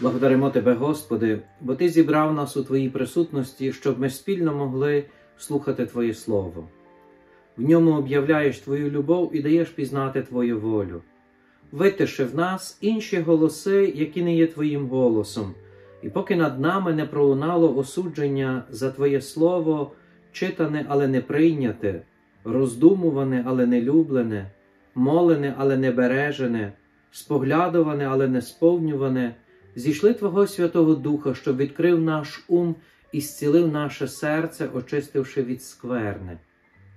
Благодаримо Тебе, Господи, бо Ти зібрав нас у Твоїй присутності, щоб ми спільно могли слухати Твоє Слово. В ньому об'являєш Твою любов і даєш пізнати Твою волю. Витиши в нас інші голоси, які не є Твоїм голосом, і поки над нами не пролунало осудження за Твоє Слово, читане, але не прийняте, роздумуване, але не люблене, молене, але не бережене, споглядуване, але не сповнюване, зійшли Твого Святого Духа, щоб відкрив наш ум і зцілив наше серце, очистивши від скверни.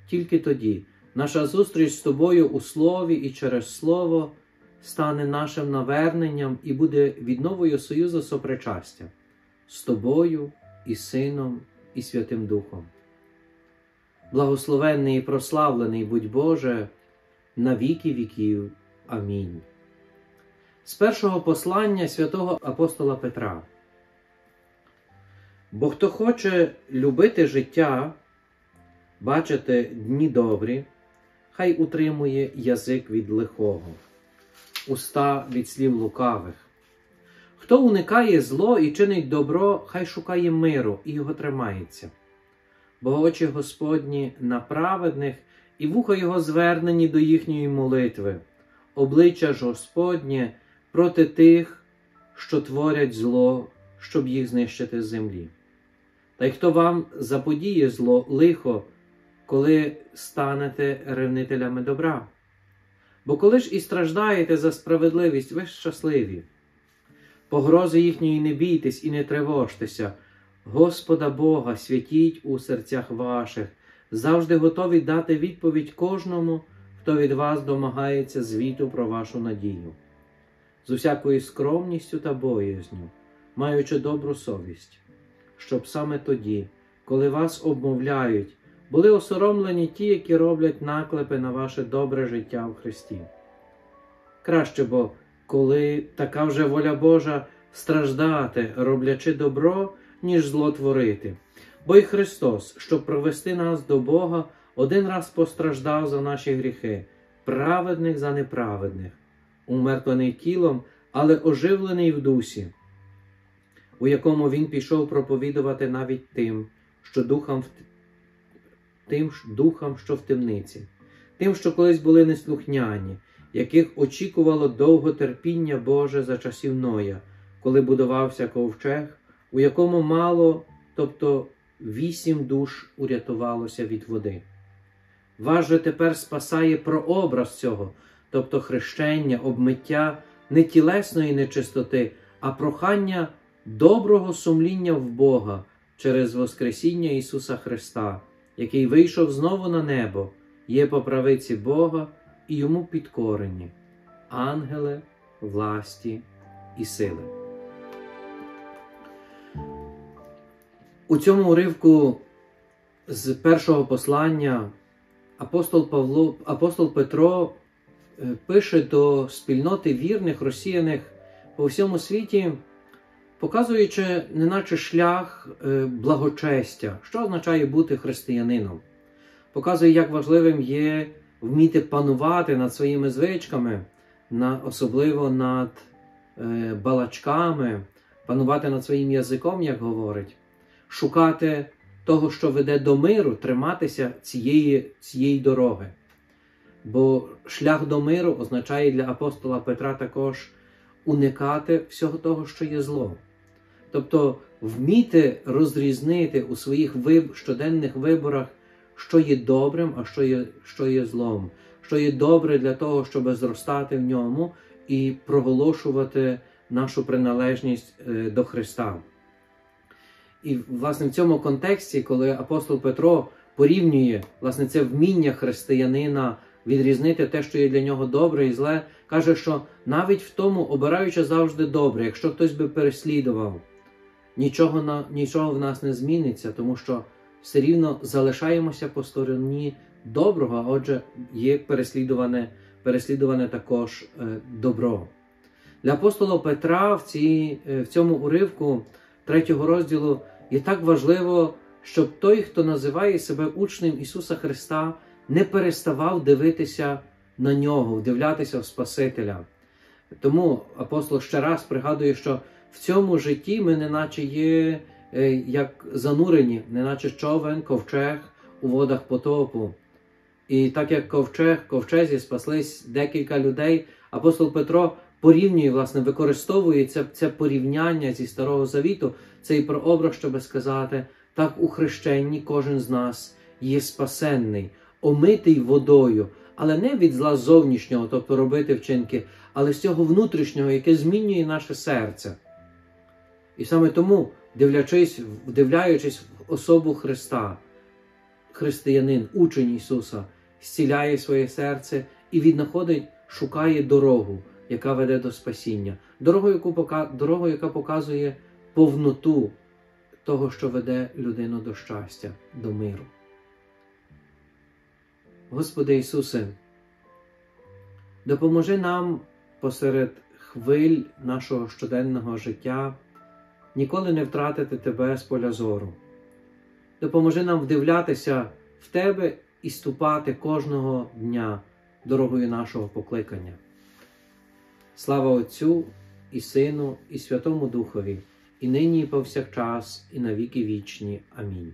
Тільки тоді наша зустріч з тобою у слові і через слово стане нашим наверненням і буде відновою союзу сопричастя з тобою і Сином, і Святим Духом. Благословенний і прославлений будь Боже, на віки віків. Амінь. З першого послання святого апостола Петра. Бо хто хоче любити життя, бачити дні добрі, хай утримує язик від лихого, уста від слів лукавих. Хто уникає зло і чинить добро, хай шукає миру і його тримається. Бо очі Господні на праведних і вуха його звернені до їхньої молитви, обличчя ж Господнє проти тих, що творять зло, щоб їх знищити з землі. Та й хто вам заподіє зло лихо, коли станете ревнителями добра? Бо коли ж і страждаєте за справедливість, ви щасливі. Погрози їхньої не бійтесь і не тривожтеся, Господа Бога святіть у серцях ваших, завжди готові дати відповідь кожному, хто від вас домагається звіту про вашу надію. З усякою скромністю та боязню, маючи добру совість, щоб саме тоді, коли вас обмовляють, були осоромлені ті, які роблять наклепи на ваше добре життя в Христі. Краще бо, коли така вже воля Божа страждати, роблячи добро, ніж зло творити. Бо й Христос, щоб провести нас до Бога, один раз постраждав за наші гріхи, праведних за неправедних, умертвений тілом, але оживлений в дусі, у якому Він пішов проповідувати навіть тим, що духом тим духам, що в темниці, тим, що колись були неслухняні, яких очікувало довго терпіння Боже за часів Ноя, коли будувався ковчег, у якому мало, тобто вісім душ урятувалося від води. Вас же тепер спасає прообраз цього, тобто хрещення, обмиття не тілесної нечистоти, а прохання доброго сумління в Бога через Воскресіння Ісуса Христа, який вийшов знову на небо, є по правиці Бога і йому підкорені, ангели, власті і сили. У цьому уривку з першого послання апостол Павло, апостол Петро пише до спільноти вірних, розсіяних по всьому світі, показуючи, неначе шлях е, благочестя, що означає бути християнином. Показує, як важливим є вміти панувати над своїми звичками, особливо над е, балачками, панувати над своїм язиком, як говорить шукати того, що веде до миру, триматися цієї, цієї дороги. Бо шлях до миру означає для апостола Петра також уникати всього того, що є зло. Тобто вміти розрізнити у своїх виб... щоденних виборах, що є добрим, а що є, що є злом, що є добре для того, щоб зростати в ньому і проголошувати нашу приналежність е, до Христа. І, власне, в цьому контексті, коли апостол Петро порівнює власне це вміння християнина відрізнити те, що є для нього добре і зле, каже, що навіть в тому, обираючи завжди добре, якщо хтось би переслідував, нічого на, нічого в нас не зміниться, тому що все рівно залишаємося по стороні доброго, а отже, є переслідуване переслідуване також е, добро. Для апостола Петра в, цій, е, в цьому уривку третього розділу і так важливо, щоб той, хто називає себе учнем Ісуса Христа, не переставав дивитися на нього, вдивлятися в Спасителя. Тому апостол ще раз пригадує, що в цьому житті ми неначе є е, як занурені, неначе човен, ковчег у водах потопу. І так як ковчег, ковчезі спаслись декілька людей, апостол Петро порівнює, власне, використовує це, це порівняння зі Старого Завіту, цей прообраз, щоб сказати, так у хрещенні кожен з нас є спасенний, омитий водою, але не від зла зовнішнього, тобто робити вчинки, але з цього внутрішнього, яке змінює наше серце. І саме тому, дивлячись, вдивляючись в особу Христа, християнин, учень Ісуса, зціляє своє серце і віднаходить, шукає дорогу, яка веде до спасіння, дорогу, яку дорогу, яка показує повноту того, що веде людину до щастя, до миру. Господи Ісусе, допоможи нам посеред хвиль нашого щоденного життя ніколи не втратити Тебе з поля зору. Допоможи нам вдивлятися в Тебе і ступати кожного дня дорогою нашого покликання. Слава Отцю і Сину, і Святому Духові, і нині, і повсякчас, і на віки вічні. Амінь.